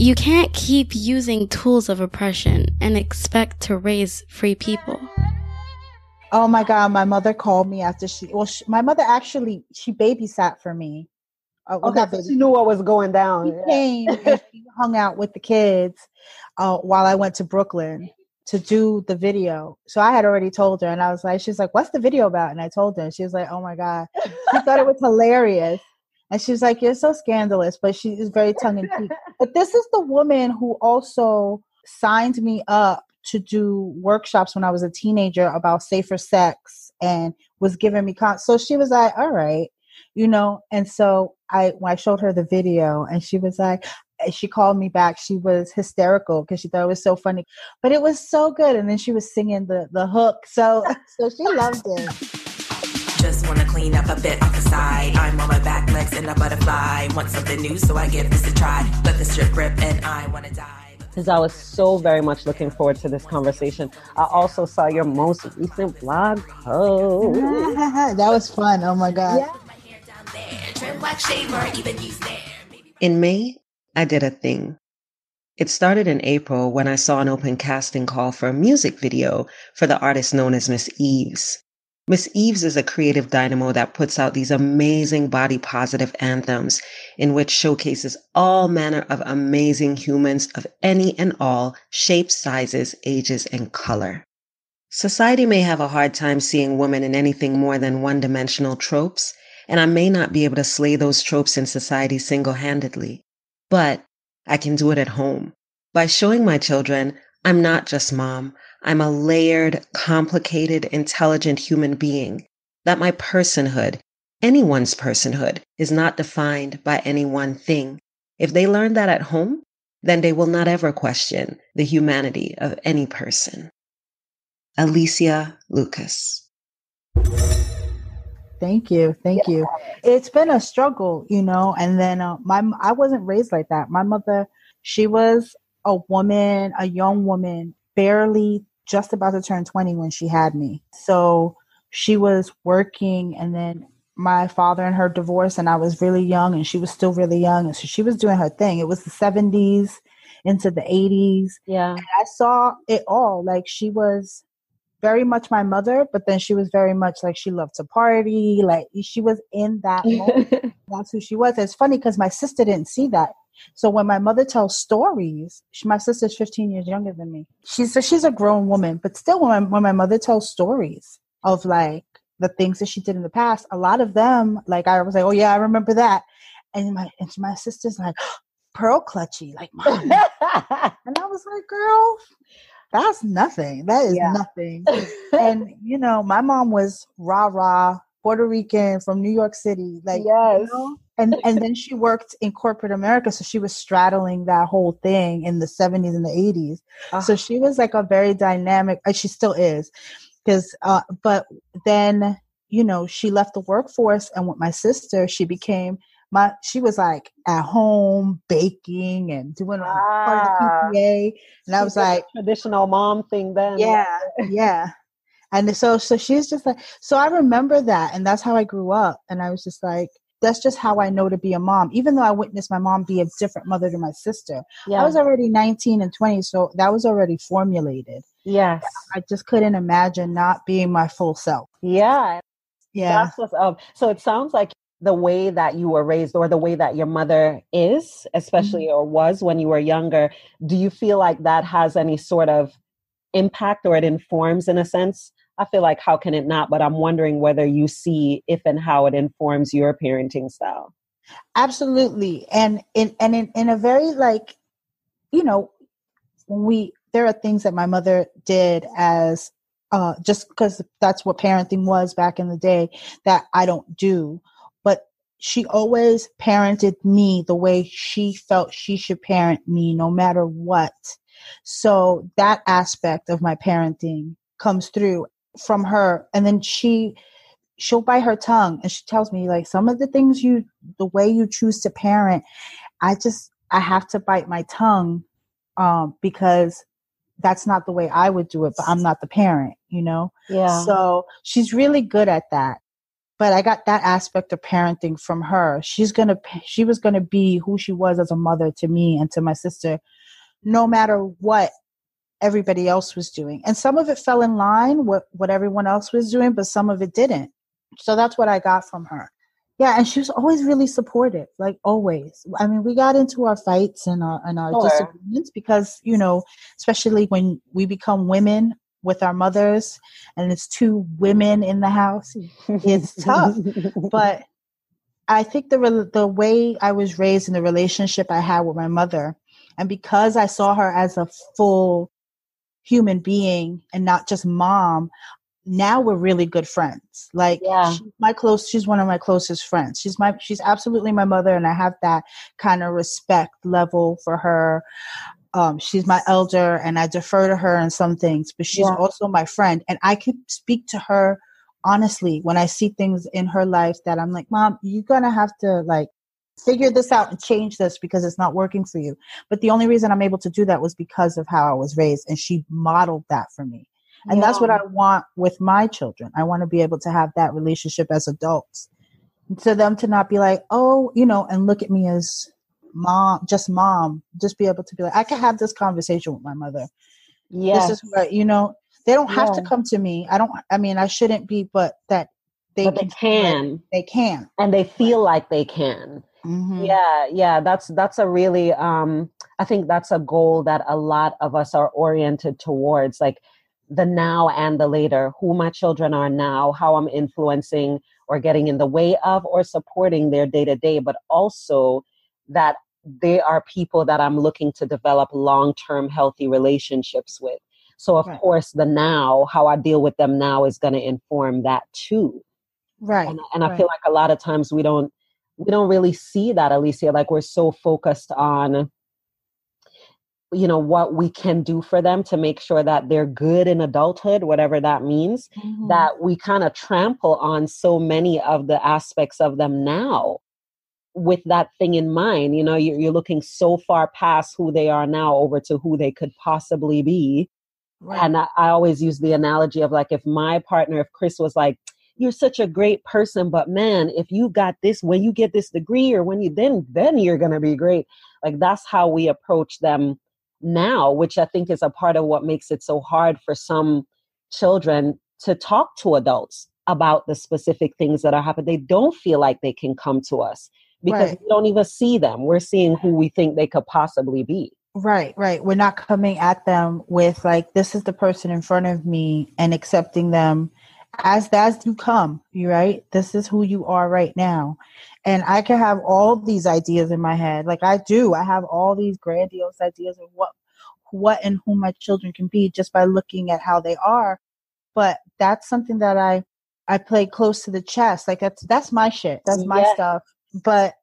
You can't keep using tools of oppression and expect to raise free people. Oh my God, my mother called me after she, well, she, my mother actually, she babysat for me. Uh, okay, so she knew what was going down. She came and she hung out with the kids uh, while I went to Brooklyn to do the video. So I had already told her, and I was like, she's like, "What's the video about?" And I told her, and she was like, "Oh my god," she thought it was hilarious. And she's like, You're so scandalous, but she is very tongue in cheek. but this is the woman who also signed me up to do workshops when I was a teenager about safer sex and was giving me con so she was like, All right, you know, and so I when I showed her the video and she was like she called me back. She was hysterical because she thought it was so funny. But it was so good. And then she was singing the the hook. So so she loved it. Just wanna clean up a bit off the side. I'm on my back legs in a butterfly. Want something new, so I give this a try. Let the strip rip and I wanna die. Because I was so very much looking forward to this conversation. I also saw your most recent blog post. that was fun. Oh my God. In May, I did a thing. It started in April when I saw an open casting call for a music video for the artist known as Miss Eaves. Miss Eaves is a creative dynamo that puts out these amazing body positive anthems in which showcases all manner of amazing humans of any and all shapes, sizes, ages, and color. Society may have a hard time seeing women in anything more than one dimensional tropes, and I may not be able to slay those tropes in society single handedly, but I can do it at home by showing my children I'm not just mom. I'm a layered, complicated, intelligent human being. That my personhood, anyone's personhood, is not defined by any one thing. If they learn that at home, then they will not ever question the humanity of any person. Alicia Lucas. Thank you, thank you. It's been a struggle, you know. And then uh, my I wasn't raised like that. My mother, she was a woman, a young woman, barely just about to turn 20 when she had me. So she was working and then my father and her divorced and I was really young and she was still really young and so she was doing her thing. It was the 70s into the 80s. Yeah. And I saw it all. Like she was very much my mother, but then she was very much like she loved to party. Like she was in that moment. That's who she was. It's funny because my sister didn't see that. So when my mother tells stories, she, my sister's 15 years younger than me. She's so she's a grown woman, but still, when my, when my mother tells stories of like the things that she did in the past, a lot of them, like I was like, oh yeah, I remember that, and my and my sister's like, pearl clutchy, like mom, and I was like, girl. That's nothing. That is yeah. nothing. and you know, my mom was rah rah Puerto Rican from New York City. Like yes. You know? and and then she worked in corporate America, so she was straddling that whole thing in the seventies and the eighties. Uh-huh. So she was like a very dynamic. Uh, she still is, because uh, but then you know she left the workforce, and with my sister, she became my. She was like at home baking and doing ah, part of the ah. PTA, and I was like traditional mom thing then. Yeah, yeah. And so, so she's just like, so I remember that, and that's how I grew up. And I was just like, that's just how I know to be a mom. Even though I witnessed my mom be a different mother to my sister, yeah. I was already 19 and 20, so that was already formulated. Yes. I just couldn't imagine not being my full self. Yeah. Yeah. That's what's up. So it sounds like the way that you were raised or the way that your mother is, especially mm-hmm. or was when you were younger, do you feel like that has any sort of impact or it informs in a sense I feel like how can it not? But I'm wondering whether you see if and how it informs your parenting style. Absolutely, and in and in, in a very like, you know, we there are things that my mother did as uh, just because that's what parenting was back in the day that I don't do, she always parented me the way she felt she should parent me, no matter what. So that aspect of my parenting comes through from her and then she she'll bite her tongue and she tells me like some of the things you the way you choose to parent i just i have to bite my tongue um because that's not the way i would do it but i'm not the parent you know? Yeah. So she's really good at that but I got that aspect of parenting from her. She's going to she was going to be who she was as a mother to me and to my sister no matter what everybody else was doing. And some of it fell in line with what everyone else was doing, but some of it didn't. So that's what I got from her. Yeah, and she was always really supportive, like always. I mean, we got into our fights and our and our sure. disagreements because, you know, especially when we become women with our mothers and it's two women in the house, it's tough. But I think the the way I was raised and the relationship I had with my mother, and because I saw her as a full human being and not just mom, now we're really good friends. Like yeah. my close she's one of my closest friends. She's my she's absolutely my mother and I have that kind of respect level for her. Um, she's my elder and I defer to her in some things, but she's yeah. also my friend and I can speak to her honestly when I see things in her life that I'm like, "Mom, you're going to have to like figure this out and change this because it's not working for you." But the only reason I'm able to do that was because of how I was raised and she modeled that for me. And yeah. that's what I want with my children. I want to be able to have that relationship as adults. To them to not be like, oh, you know, and look at me as mom, just mom, just be able to be like, I can have this conversation with my mother. Yeah. This is what, you know, they don't have yeah. to come to me. I don't, I mean, I shouldn't be, but that they, but they can. They can. And they feel like they can. Mm-hmm. Yeah, yeah, that's that's a really um I think that's a goal that a lot of us are oriented towards like the now and the later, who my children are now, how I'm influencing or getting in the way of or supporting their day to day, but also that they are people that I'm looking to develop long term healthy relationships with. So, of right. course, the now, how I deal with them now is going to inform that too. Right. And, and I feel like a lot of times we don't we don't really see that, Alicia. Like we're so focused on you know what we can do for them to make sure that they're good in adulthood whatever that means mm-hmm. that we kind of trample on so many of the aspects of them now with that thing in mind you know you're, you're looking so far past who they are now over to who they could possibly be right. and I, I always use the analogy of like if my partner if chris was like you're such a great person but man if you got this when you get this degree or when you then then you're going to be great like that's how we approach them now, which I think is a part of what makes it so hard for some children to talk to adults about the specific things that are happening. They don't feel like they can come to us because right. we don't even see them. We're seeing who we think they could possibly be. Right, right. We're not coming at them with like this is the person in front of me and accepting them as as you come, you right? This is who you are right now. And I can have all these ideas in my head. Like I do. I have all these grandiose ideas of what what and who my children can be just by looking at how they are. But that's something that I I play close to the chest. Like that's that's my shit. That's my yeah. stuff. But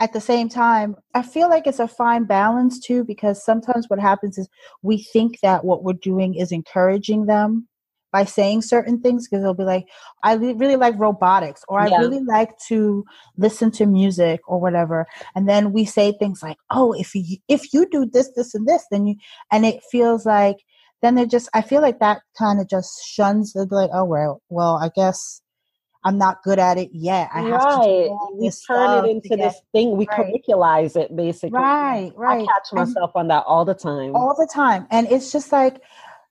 at the same time, I feel like it's a fine balance too, because sometimes what happens is we think that what we're doing is encouraging them by saying certain things because they'll be like, I really like robotics or I yeah. really like to listen to music or whatever. And then we say things like, oh, if you, if you do this, this, and this, then you, and it feels like, then they're just, I feel like that kind of just shuns, they'll be like, oh, well, well, I guess I'm not good at it yet. I have right. to we turn it into this thing. We right. curriculize it basically. Right, right. I catch myself and on that all the time. All the time. And it's just like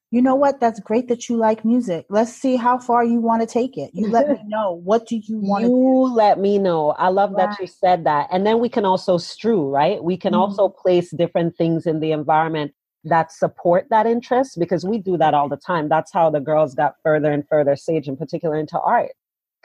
you know what? That's great that you like music. Let's see how far you want to take it. You let me know. What do you want You do? let me know. I love right. that you said that. And then we can also strew, right? We can mm-hmm. also place different things in the environment that support that interest because we do that all the time. That's how the girls got further and further, Sage in particular, into art.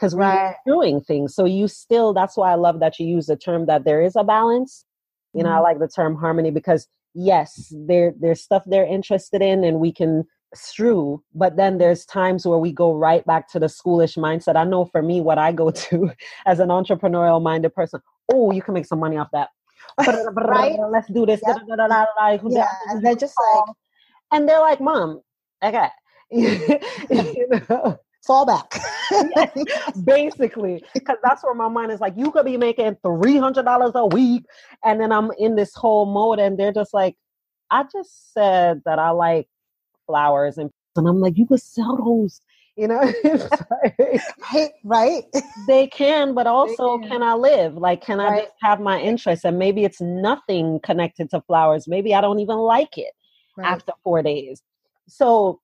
Because we're doing things. So you still, that's why I love that you use the term that there is a balance. You know, mm-hmm. I like the term harmony because yes, there there's stuff they're interested in and we can strew, but then there's times where we go right back to the schoolish mindset. I know for me what I go to as an entrepreneurial minded person, oh, you can make some money off that. right? Let's do this. Yep. yeah, and they're just like and they're like, Mom, okay. you know? Fall back. Basically, because that's where my mind is like, you could be making three hundred dollars a week, and then I'm in this whole mode, and they're just like, I just said that I like flowers, and and I'm like, you could sell those You know, like, Right, right. they can, but also can. can. I live? Like, can I just have my interests? And maybe it's nothing connected to flowers. Maybe I don't even like it right. after four days. So,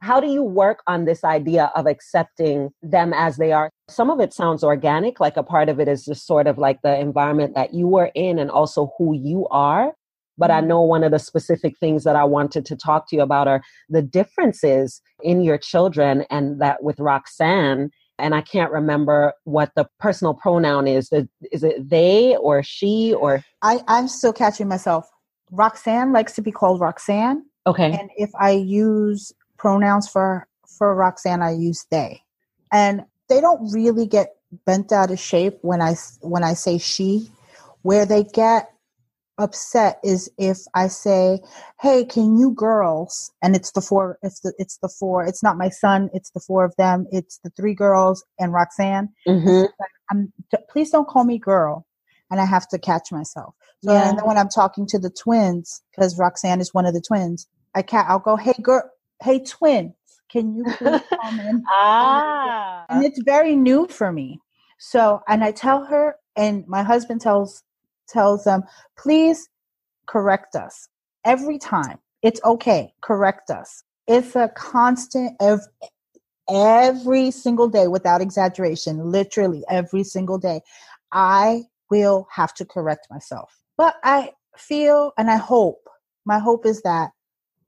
how do you work on this idea of accepting them as they are? Some of it sounds organic, like a part of it is just sort of like the environment that you were in and also who you are. But I Mhm. know one of the specific things that I wanted to talk to you about are the differences in your children and that with Roxanne. And I can't remember what the personal pronoun is. Is it they or she or I, I'm still catching myself. Roxanne likes to be called Roxanne. okay? And if I use pronouns for for Roxanne, I use they. And they don't really get bent out of shape when I when I say she. Where they get upset is if I say, "Hey, can you girls?" and it's the four it's the it's the four. It's not my son, it's the four of them. It's the three girls and Roxanne. Mhm. I'm please don't call me girl. And I have to catch myself. So Yeah. and then when I'm talking to the twins, because Roxanne is one of the twins, I can't I'll go, Hey girl hey twins, can you please come in? ah. And it's very new for me. So and I tell her and my husband tells tells them, please correct us. Every time. It's okay. Correct us. It's a constant of every single day without exaggeration, literally every single day. I will have to correct myself. But I feel and I hope, my hope is that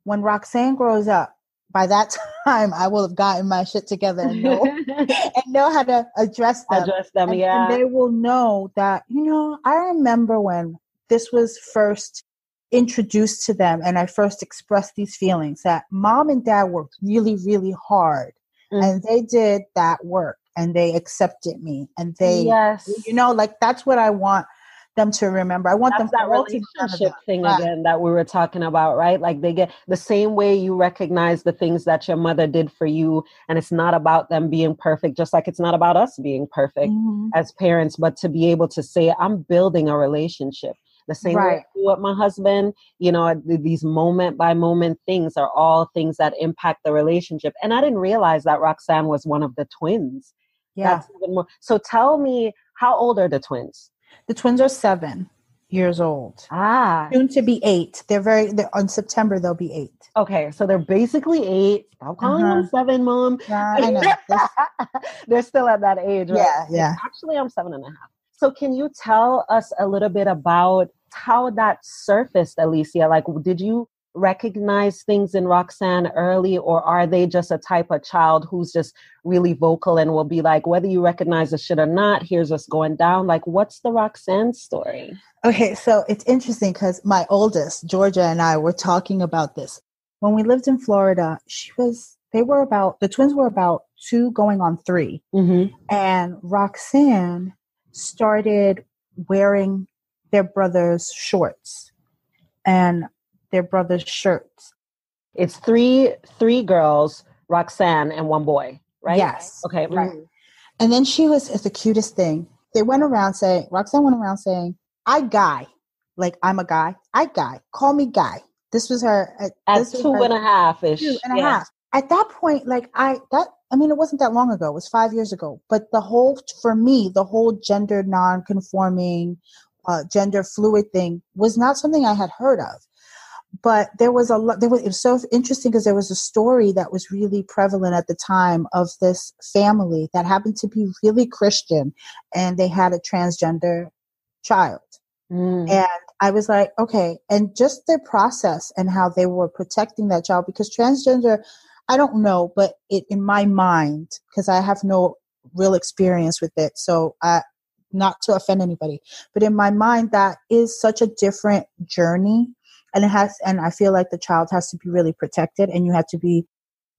when Roxanne grows up, by that time I will have gotten my shit together and know, and know how to address them. Address them, and, yeah. and they will know that, you know, I remember when this was first introduced to them and I first expressed these feelings that mom and dad worked really, really hard Mm. and they did that work and they accepted me and they yes. you know like that's what i want them to remember i want That's them that all to remember relationship thing Right. again that we were talking about, right? Like they get the same way you recognize the things that your mother did for you, and it's not about them being perfect, just like it's not about us being perfect Mhm. as parents, but to be able to say, I'm building a relationship. The same way Right. do with my husband, you know, these moment by moment things are all things that impact the relationship. And I didn't realize that Roxanne was one of the twins. yeah That's even more. So tell me, how old are the twins? The twins are seven years old Ah, soon to be eight they're very they're, on september they'll be eight Okay, so they're basically eight. Stop calling them Uh-huh. seven, mom. Yeah, I know. They're still at that age, right? yeah yeah Actually, I'm seven and a half. So, can you tell us a little bit about how that surfaced, Alicia? Like, did you recognize things in Roxanne early, or are they just a type of child who's just really vocal and will be like, whether you recognize the shit or not, here's what's going down? Like, what's the Roxanne story? Okay, so it's interesting because my oldest, Georgia, and I were talking about this. When we lived in Florida, she was, they were about, the twins were about two going on three. Mm-hmm. And Roxanne started wearing their brother's shorts and their brother's shirts. It's three three girls, Roxanne, and one boy, right? Yes. Okay. Right. mhm. And then she was, it's the cutest thing. They went around saying, Roxanne went around saying, I guy. Like, I'm a guy. I guy. Call me guy. This was her. uh, At two her- and a half ish. two and a half. At that point, like I that I mean, it wasn't that long ago. It was five years ago. But the whole for me, the whole gender non-conforming, uh, gender fluid thing was not something I had heard of. But there was a lot. There was it was so interesting because there was a story that was really prevalent at the time of this family that happened to be really Christian, and they had a transgender child. Mm. And I was like, okay. And just their process and how they were protecting that child because transgender, I don't know, but it in my mind, because I have no real experience with it. So I not to offend anybody, but in my mind, that is such a different journey. And it has and I feel like the child has to be really protected and you have to be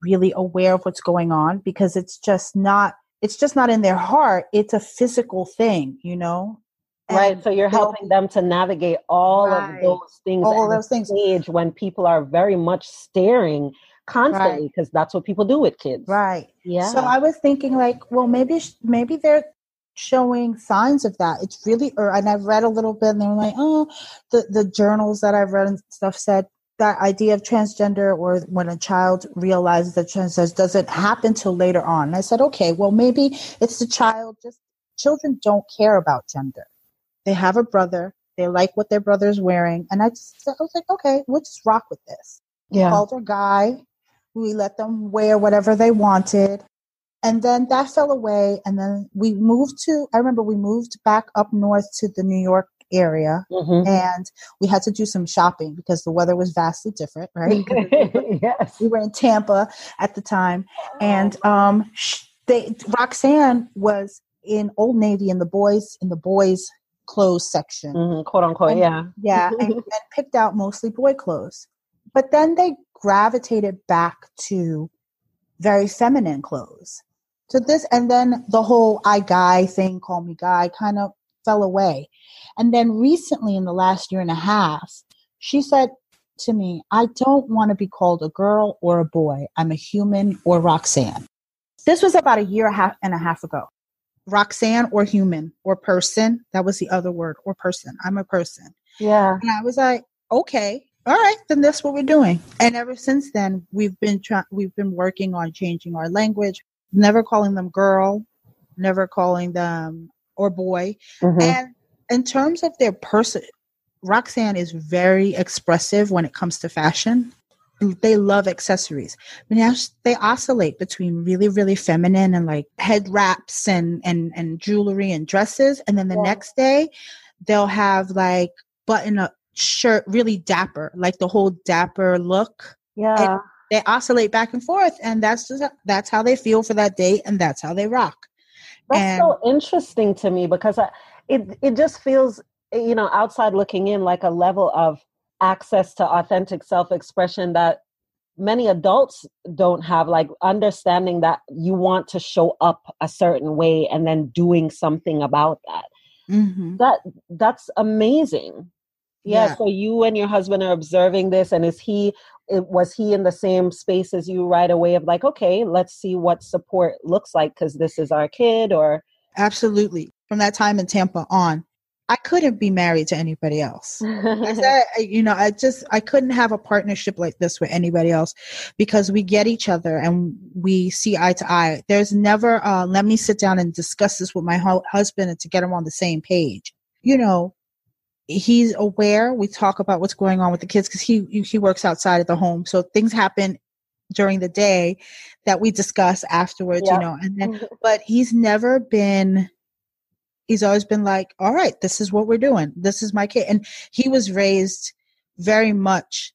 really aware of what's going on because it's just not it's just not in their heart. It's a physical thing, you know? Right. And So you're helping them to navigate all Right. of those things All those things. stage when people are very much staring constantly because that's what people do with kids. Right. Yeah. So I was thinking, like, well, maybe maybe they're showing signs of that. It's really, or and I've read a little bit, and they're like, oh, the the journals that I've read and stuff said that idea of transgender or when a child realizes that transgender doesn't happen till later on. And I said, okay, well, maybe it's the child. Just children don't care about gender. They have a brother. They like what their brother's wearing. And I just, I was like, okay, we'll just rock with this. Yeah. Called our guy. We let them wear whatever they wanted. And then that fell away. And then we moved to, I remember we moved back up north to the New York area Mhm. and we had to do some shopping because the weather was vastly different, right? yes. we were in Tampa at the time, and um, they Roxanne was in Old Navy in the boys in the boys clothes section, Mhm, Quote unquote. And- Yeah. yeah, and, and picked out mostly boy clothes. But then they gravitated back to very feminine clothes. So this, and then the whole "I guy" thing, "call me guy," kind of fell away. And then recently, in the last year and a half, she said to me, "I don't want to be called a girl or a boy. I'm a human or Roxanne." This was about a year and a half- and a half ago. Roxanne or human or person. That was the other word, or person. I'm a person. Yeah. And I was like, okay, all right, then that's what we're doing. And ever since then, we've been trying, we've been working on changing our language, never calling them girl, never calling them or boy. Mhm. And in terms of their person, Roxanne is very expressive when it comes to fashion. They love accessories. Mean, they oscillate between really, really feminine and like head wraps and and and jewelry and dresses, and then the Yeah. next day they'll have like button up shirt, really dapper, like the whole dapper look. Yeah. They oscillate back and forth, and that's just that's how they feel for that day, and that's how they rock. That's and- so interesting to me because I, it it just feels you know outside looking in like a level of access to authentic self-expression that many adults don't have like understanding that you want to show up a certain way and then doing something about that Mhm. that that's amazing yeah, Yeah. so you and your husband are observing this and is he it, was he in the same space as you right away of like okay let's see what support looks like because this is our kid or Absolutely. From that time in Tampa on, I couldn't be married to anybody else. I said, you know, I just I couldn't have a partnership like this with anybody else because we get each other and we see eye to eye. There's never uh, let me sit down and discuss this with my husband and to get him on the same page. You know, he's aware. We talk about what's going on with the kids because he he works outside of the home, so things happen during the day that we discuss afterwards. Yeah. You know, and then but he's never been he's always been like all right this is what we're doing this is my kid and he was raised very much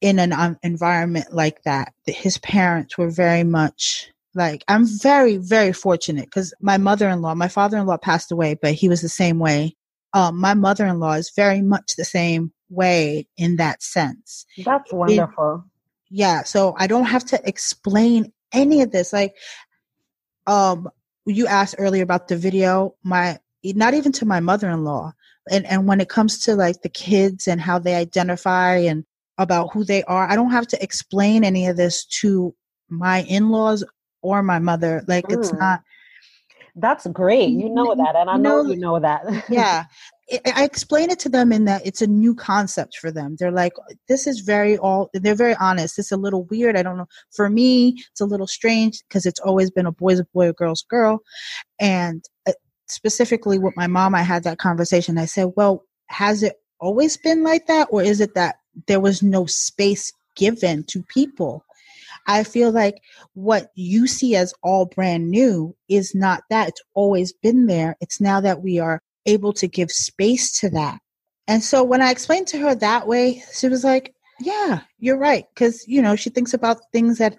in an um, environment like that that his parents were very much like i'm very very fortunate because my mother-in-law my father-in-law passed away but he was the same way um, my mother-in-law is very much the same way in that sense that's wonderful yeah so i don't have to explain any of this like um you asked earlier about the video my not even to my mother-in-law and and when it comes to like the kids and how they identify and about who they are i don't have to explain any of this to my in-laws or my mother like it's Mm. not that's great. You know that and i know No, you know that. yeah. I- explain it to them in that it's a new concept for them. They're like this is very all they're very honest. It's a little weird. I don't know. For me it's a little strange because it's always been a boy's a boy a girl's a girl. And uh, specifically with my mom i had that conversation. I said well has it always been like that or is it that there was no space given to people I feel like what you see as all brand new is not that. It's always been there. It's now that we are able to give space to that. And so when I explained to her that way, she was like, yeah, you're right. Cause, you know, she thinks about things that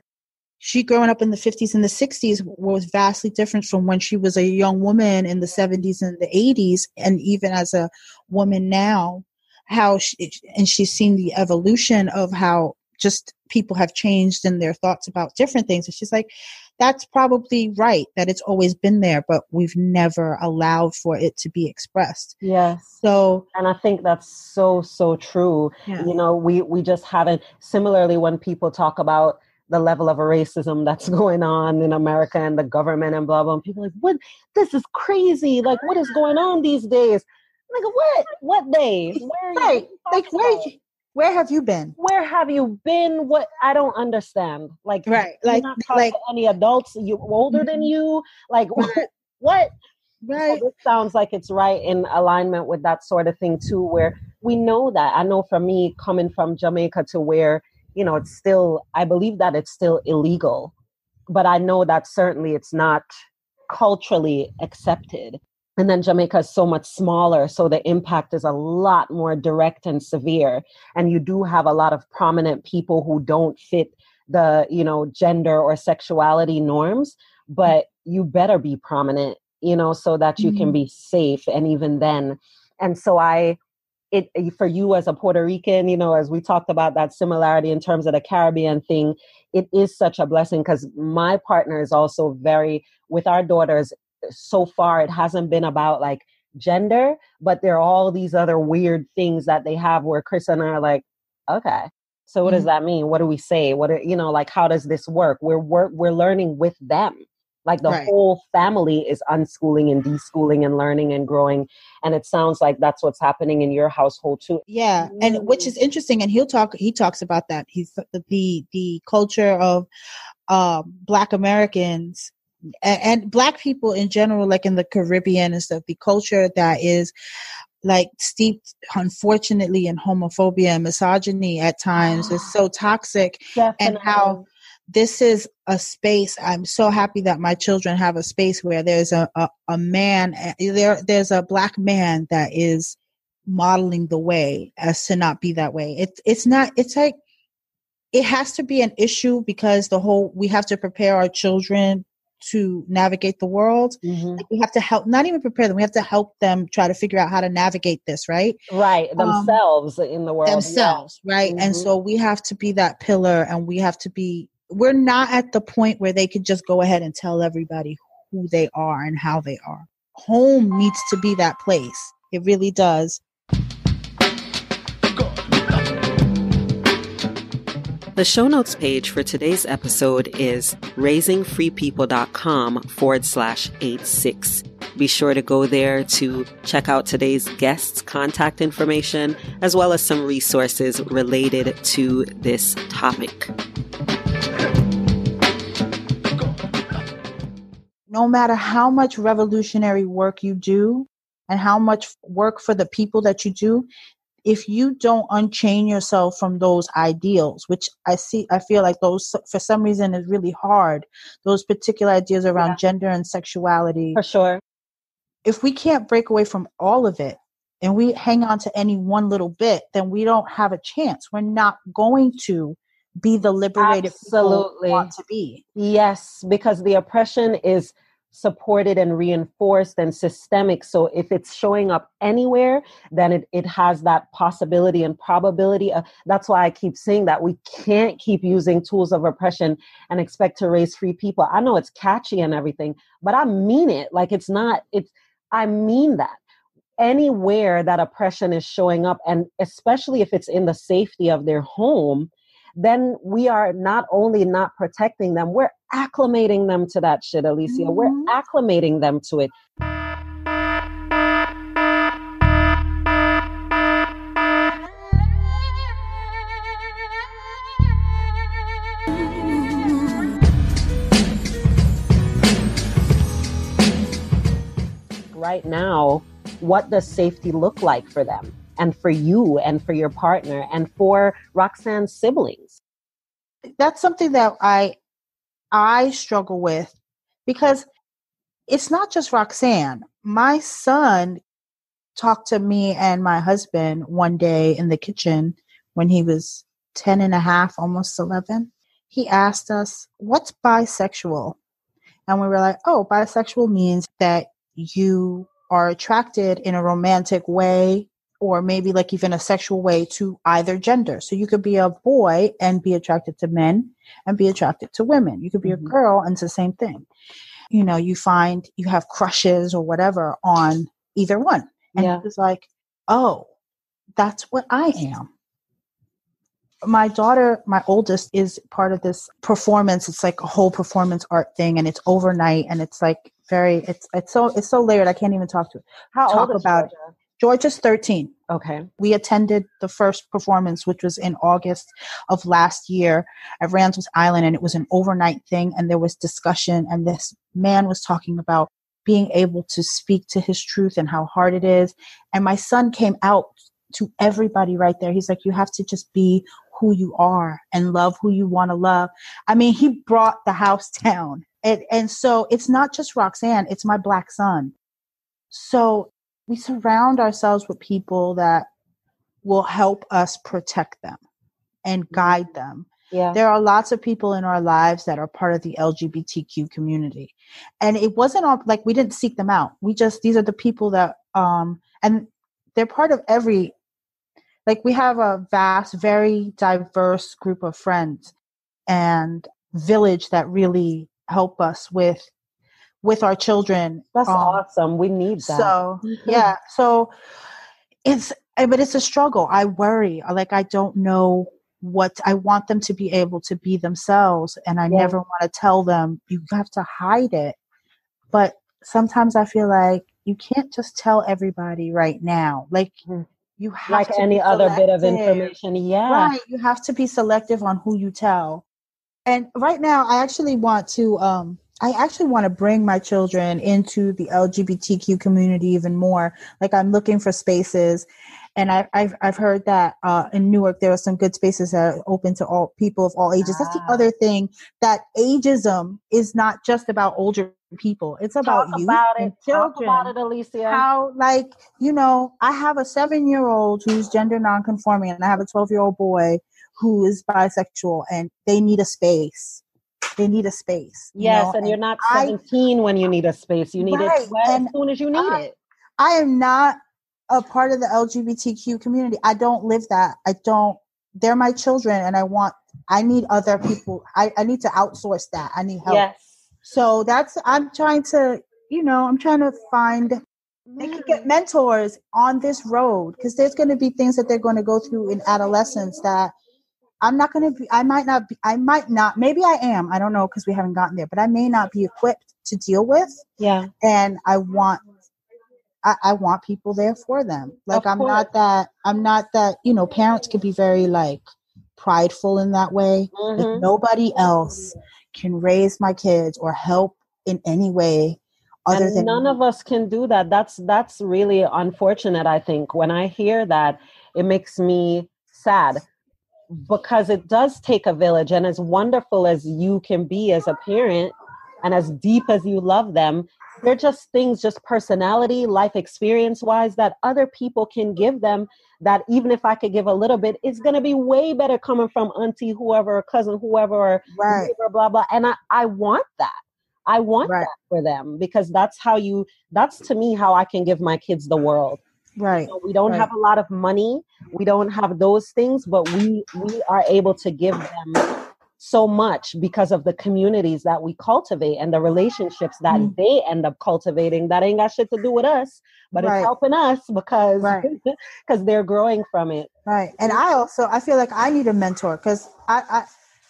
she growing up in the 50s and the 60s was vastly different from when she was a young woman in the 70s and the 80s. And even as a woman now, how she, and she's seen the evolution of how just people have changed in their thoughts about different things. And she's like, that's probably right that it's always been there, but we've never allowed for it to be expressed. yes So, and i think that's so so true yeah. you know we we just haven't similarly when people talk about the level of racism that's going on in america and the government and blah blah and people are like what this is crazy like what is going on these days like what what day? where are you, Right. what are you Like, where, about? Where have you been? where have you been? What I don't understand. Like, Right, like- not like- any adults. You older than Mhm. you. Like, Right. what? Right. So this sounds like it's right in alignment with that sort of thing too, where we know that. I know for me, coming from Jamaica to where you know it's still, I believe that it's still illegal, but I know that certainly it's not culturally accepted. And then Jamaica is so much smaller, so the impact is a lot more direct and severe. And you do have a lot of prominent people who don't fit the, you know, gender or sexuality norms, but you better be prominent, you know, so that you can Mhm. be safe. And even then, and so I, it for you as a Puerto Rican, you know, as we talked about that similarity in terms of the Caribbean thing, it is such a blessing because my partner is also very with our daughters so far it hasn't been about like gender but there are all these other weird things that they have where chris and i are like okay so what does Mhm. that mean what do we say what are, you know like how does this work we're work we're learning with them like the Right. whole family is unschooling and deschooling and learning and growing and it sounds like that's what's happening in your household too Yeah, and which is interesting, and he'll talk. He talks about that. He's the the, the culture of uh, Black Americans and, Black people in general, like in the Caribbean and stuff. The culture that is like steeped, unfortunately, in homophobia and misogyny at times is so toxic. and how this is a space i'm so happy that my children have a space where there's a, a, a man uh, there there's a black man that is modeling the way as to not be that way it, it's not it's like it has to be an issue because the whole we have to prepare our children to navigate the world Mhm. we have to help not even prepare them we have to help them try to figure out how to navigate this right right Um, themselves in the world yeah. themselves, right? And Mhm. so we have to be that pillar and we have to be we're not at the point where they could just go ahead and tell everybody who they are and how they are. Home needs to be that place. It really does. The show notes page for today's episode is raisingfreepeople.com forward slash 86. Be sure to go there to check out today's guest's contact information as well as some resources related to this topic. No matter how much revolutionary work you do and how much work for the people that you do, if you don't unchain yourself from those ideals, which I see, I feel like those for some reason is really hard, those particular ideas around Yeah. gender and sexuality. for sure if we can't break away from all of it and we hang on to any one little bit, then we don't have a chance. We're not going to be the liberated people Absolutely. we want to be. Yes, because the oppression is supported and reinforced and systemic. So if it's showing up anywhere, then it, it has that possibility and probability. Of, that's why I keep saying that we can't keep using tools of oppression and expect to raise free people. I know it's catchy and everything, but I mean it. Like it's not, it's, I mean that. Anywhere that oppression is showing up, and especially if it's in the safety of their home, then we are not only not protecting them, we're acclimating them to that shit, Alicia. We're Mhm. acclimating them to it. Right now, what does safety look like for them and for you and for your partner and for Roxanne's siblings? That's something that I I struggle with because it's not just Roxanne. My son talked to me and my husband one day in the kitchen when he was 10 and a half, almost 11. He asked us, What's bisexual? And we were like, Oh, bisexual means that you are attracted in a romantic way or maybe like even a sexual way to either gender. So you could be a boy and be attracted to men and be attracted to women. You could be Mhm. a girl and it's the same thing. You know, you find you have crushes or whatever on either one. And Yeah. was like, oh, that's what I am. My daughter, my oldest, is part of this performance. It's like a whole performance art thing, and it's overnight, and it's like very, it's it's so it's so layered. I can't even talk to it. How Talk old is about it. George is 13. Okay. We attended the first performance, which was in August of last year at Randall's Island, and it was an overnight thing. And there was discussion, and this man was talking about being able to speak to his truth and how hard it is. And my son came out to everybody right there. He's like, You have to just be who you are and love who you want to love. I mean, he brought the house down. And, and so it's not just Roxanne, it's my black son. So we surround ourselves with people that will help us protect them and Mm-hmm. guide them. Yeah. There are lots of people in our lives that are part of the LGBTQ community. And it wasn't all like we didn't seek them out. We just, these are the people that, um, and they're part of every, like we have a vast, very diverse group of friends and village that really help us with, with our children. That's um, awesome. We need that. so Mhm. yeah, so it's but it's a struggle. I worry. Like I don't know what I want them to be able to be themselves, and I Yeah. never want to tell them you have to hide it. But sometimes I feel like you can't just tell everybody right now. Like Mhm. you have like to any other bit of information. Yeah. Right. You have to be selective on who you tell. And right now, I actually want to. Um, I actually want to bring my children into the LGBTQ community even more. Like I'm looking for spaces, and I, I've I've heard that uh, in Newark there are some good spaces that are open to all people of all ages. That's the Ah. other thing that ageism is not just about older people. It's about Talk youth about it. Talk about it, Alicia. how like you know i have a seven year old who's gender nonconforming and i have a 12 year old boy who is bisexual and they need a space they need a space you yes, know, and you're not I- 17 when you need a space. You need Right, it as soon as you need I- it. i am not a part of the lgbtq community i don't live that i don't they're my children and i want i need other people i, I need to outsource that i need help Yes. so that's i'm trying to you know i'm trying to find they can get mm-hmm. mentors on this road because there's going to be things that they're going to go through in adolescence that I'm not going to be, I might not be, I might not, maybe I am, I don't know because we haven't gotten there, but I may not be equipped to deal with. Yeah. And I want, I, I want people there for them. Like Of I'm not that, I'm not that, you know, parents can be very like prideful in that way. Mhm. If nobody else can raise my kids or help in any way other and than none me. of us can do that that's that's really unfortunate i think when i hear that it makes me sad because it does take a village and as wonderful as you can be as a parent and as deep as you love them they're just things just personality life experience wise that other people can give them that even if i could give a little bit it's going to be way better coming from auntie whoever or cousin whoever or right. neighbor, blah blah and i i want that i want Right. that for them because that's how you that's to me how i can give my kids the world Right. So we don't Right. have a lot of money we don't have those things but we we are able to give them so much because of the communities that we cultivate and the relationships that Mm. they end up cultivating that ain't got shit to do with us but Right. it's helping us because Right. because they're growing from it Right. And I also I feel like I need a mentor because I, I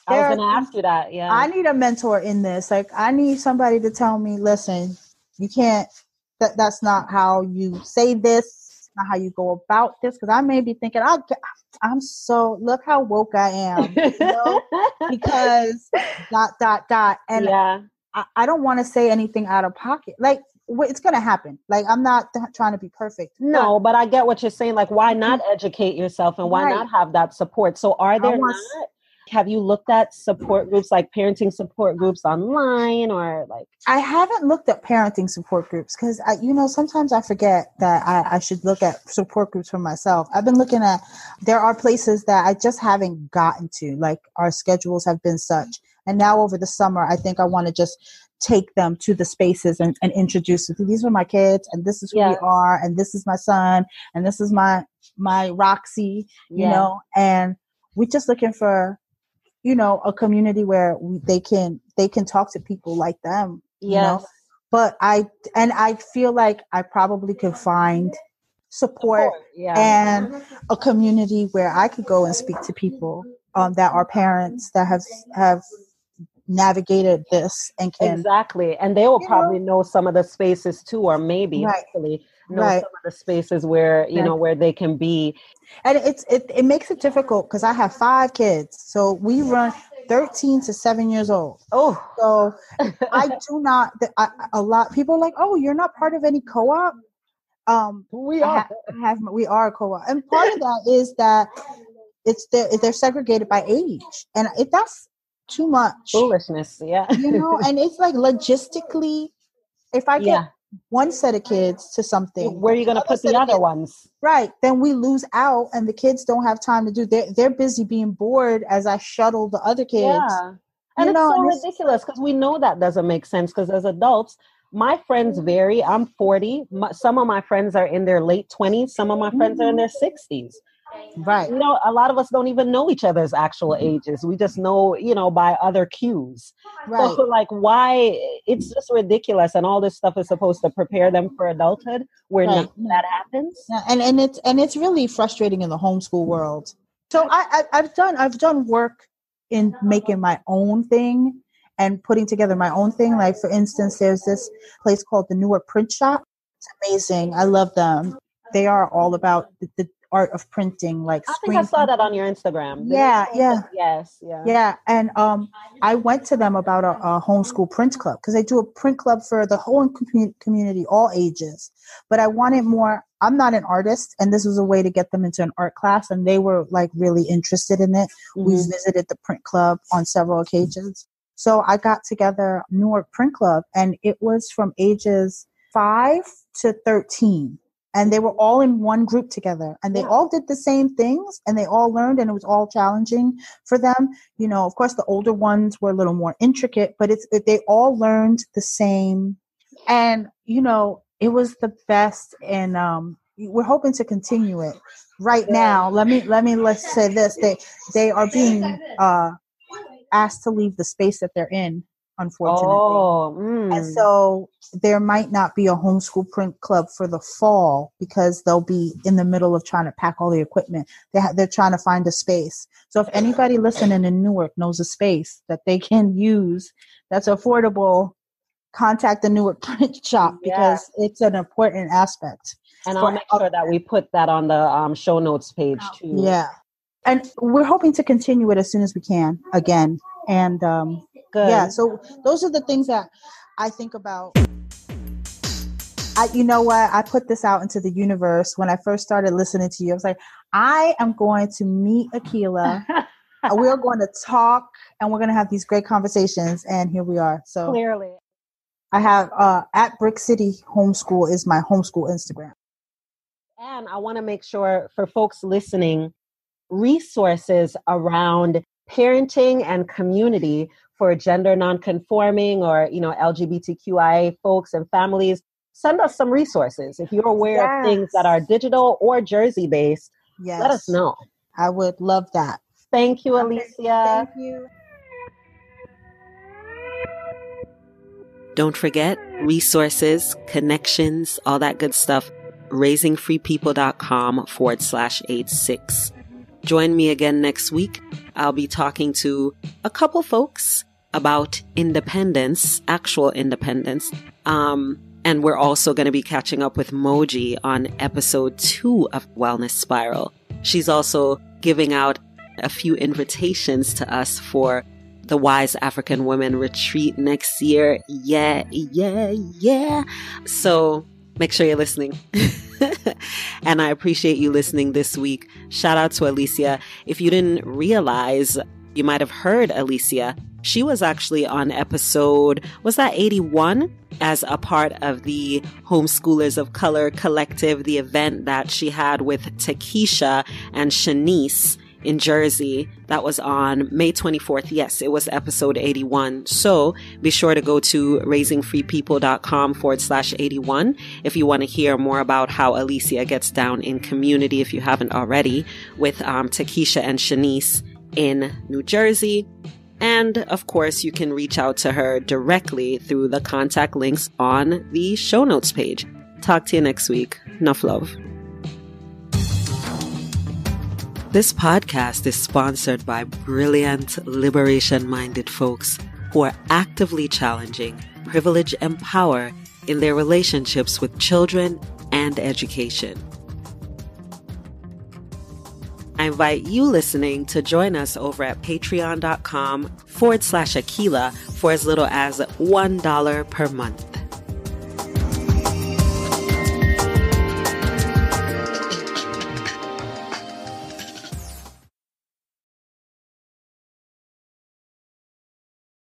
i was going to ask you that yeah I need a mentor in this. Like I need somebody to tell me, listen, you can't that that's not how you say this, not how you go about this. Because I may be thinking, I I'm so look how woke I am. You know? because dot dot dot. And yeah I, I don't want to say anything out of pocket. Like it's gonna happen. Like I'm not th- trying to be perfect. No, but I get what you're saying. Like, why not mm-hmm. educate yourself and why Right. not have that support? So, are there want not? Have you looked at support groups like parenting support groups online or like? I haven't looked at parenting support groups because I, you know, sometimes I forget that I, I should look at support groups for myself. I've been looking at, there are places that I just haven't gotten to, like our schedules have been such. And now over the summer, I think I want to just take them to the spaces and, and introduce them. These are my kids and this is who Yes. we are and this is my son and this is my, my Roxy, you know, and we're just looking for, you know, a community where we, they can, they can talk to people like them you know? But i and i feel like i probably could find support, Yeah. and a community where i could go and speak to people um, that are parents that have have navigated this and can exactly. And they will probably know some of the spaces too, or maybe, Right. hopefully. know Right. some of the spaces where you Yeah. know where they can be. and it's it, it makes it difficult because I have five kids, so we run thirteen to seven years old. Oh, So I do not. I, a lot people are like, oh, you're not part of any co-op. Um, we I are. I have we are a co-op, and part of that is that it's they're, they're segregated by age, and if that's too much, foolishness. Yeah. you know, and it's like logistically, if I get yeah. one set of kids to something, Where are you going to put the other kids- ones? right, then we lose out, and the kids don't have time to do. They're they're busy being bored as I shuttle the other kids. Yeah. And You it's know, so and ridiculous because we know that doesn't make sense because as adults, my friends vary. I'm 40. My, some of my friends are in their late 20s. Some of my friends are in their mm-hmm. 60s. Right. You know, a lot of us don't even know each other's actual mm-hmm. ages. We just know, you know, by other cues. Right. So, like, why? It's just ridiculous. And all this stuff is supposed to prepare them for adulthood where Right. that happens. Yeah, and and it's and it's really frustrating in the homeschool world. So I, I I've done I've done work in making my own thing and putting together my own thing. Like for instance, there's this place called the Newark Print Shop. It's amazing. I love them. They are all about the, the art of printing, like I think I saw that on your Instagram. Yeah, yeah. Yes, yeah. Yeah, and um, I went to them about a, a homeschool print club because they do a print club for the whole commu- community, all ages. But I wanted more. I'm not an artist, and this was a way to get them into an art class, and they were like really interested in it. We Mhm. visited the print club on several occasions. So I got together Newark Print Club, and it was from ages five to thirteen. And they were all in one group together, and they Yeah. all did the same things, and they all learned, and it was all challenging for them. You know of course the older ones were a little more intricate but it's it, they all learned the same. And you know it was the best and um we're hoping to continue it. Right now let me let me let's say this they they are being uh asked to leave the space that they're in unfortunately Oh, mm. and so there might not be a homeschool print club for the fall because they'll be in the middle of trying to pack all the equipment. They ha- they're trying to find a space. So if anybody listening in Newark knows a space that they can use that's affordable, contact the Newark print shop because it's an important aspect. and I'll make sure that we put that on the um, show notes page too. Yeah. And we're hoping to continue it as soon as we can again. And um, Good. yeah so those are the things that i think about. I, you know what? I put this out into the universe. When i first started listening to you i was like i am going to meet Akilah. We're going to talk and we're going to have these great conversations. And here we are. So Clearly. i have uh at brick city homeschool is my homeschool instagram. And I want to make sure for folks listening, resources around parenting and community for gender nonconforming or you know LGBTQIA folks and families. Send us some resources if you're aware of things that are digital or Jersey based. yes Let us know. i would love that Thank you, Alicia. thank you Don't forget resources, connections, all that good stuff. Raisingfreepeople.com forward slash 86. Join me again next week. I'll be talking to a couple folks about independence, actual independence. Um, and we're also going to be catching up with Moji on episode two of Wellness Spiral. She's also giving out a few invitations to us for the Wise African Women Retreat next year. Yeah, yeah, yeah. So make sure you're listening. and I appreciate you listening this week. Shout out to Alicia. If you didn't realize, you might have heard Alicia. She was actually on episode, was that 81? As a part of the Homeschoolers of Color Collective, the event that she had with Takesha and Shanice in Jersey. That was on May 24th. Yes, it was episode 81. So be sure to go to raisingfreepeople.com forward slash 81 if you want to hear more about how Alicia gets down in community, if you haven't already, with um, Takesha and Shanice in New Jersey. And of course, you can reach out to her directly through the contact links on the show notes page. Talk to you next week. Enough love. This podcast is sponsored by brilliant, liberation minded folks who are actively challenging privilege and power in their relationships with children and education. I invite you listening to join us over at patreon.com forward slash Akilah for as little as $1 per month.